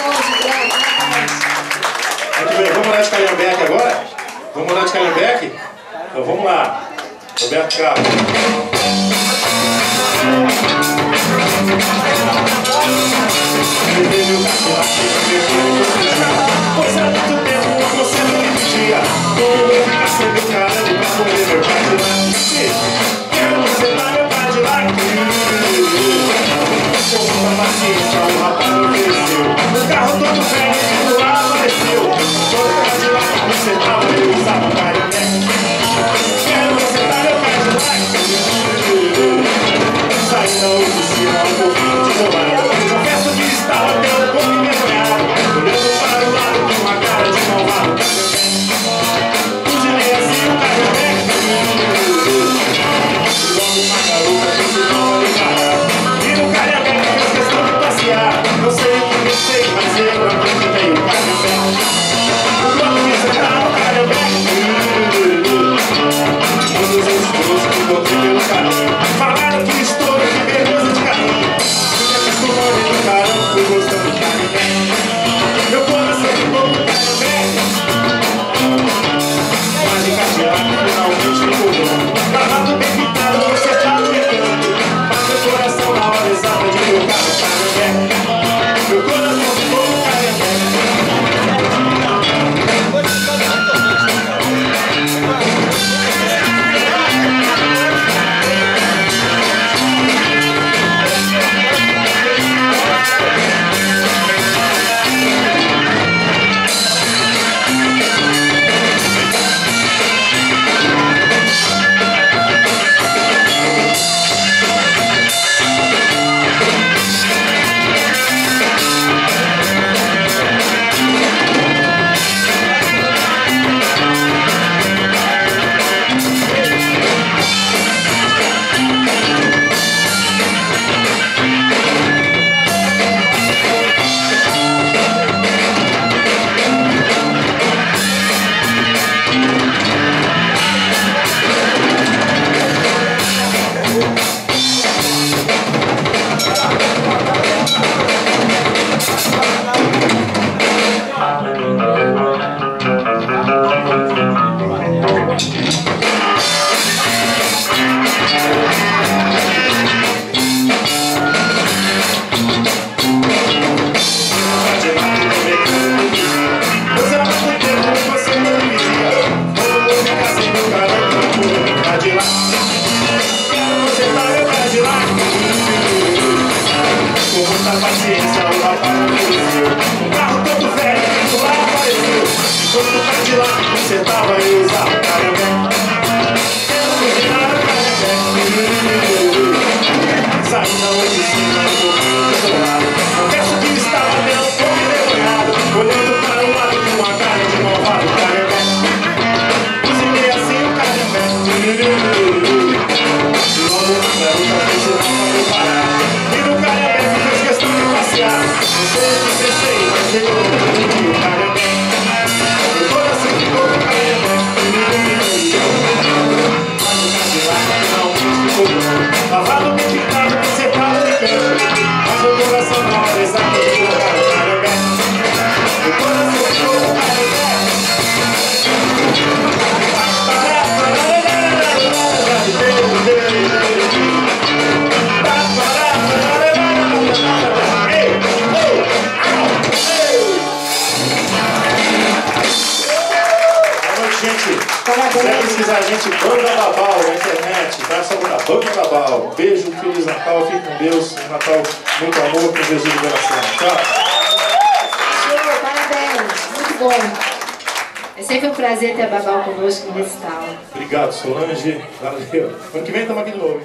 Muito vamos lá de Calhambeque agora? Vamos lá de Calhambeque? Então vamos lá. Roberto Carlos. Pois há muito tempo você não me pedia Como eu pra comer meu Cadillac Oficina um pouquinho de tomada Confesso que estava até paciência o rapaz ofereceu Um carro todo velho lado apareceu Enquanto o Cadillac você tava eu usava o questão de passear Não sei o que pensei, mas eu entendi pesquisar a gente, Banda Babal na internet, tá? Só botar Banda Babal. Beijo, Feliz Natal, fique com Deus. Um Natal, muito amor, com Jesus de coração. Tchau. Show, parabéns. Muito bom. É sempre um prazer ter a Babal conosco no recital. Obrigado, Solange. Valeu. Ano que vem estamos aqui de novo.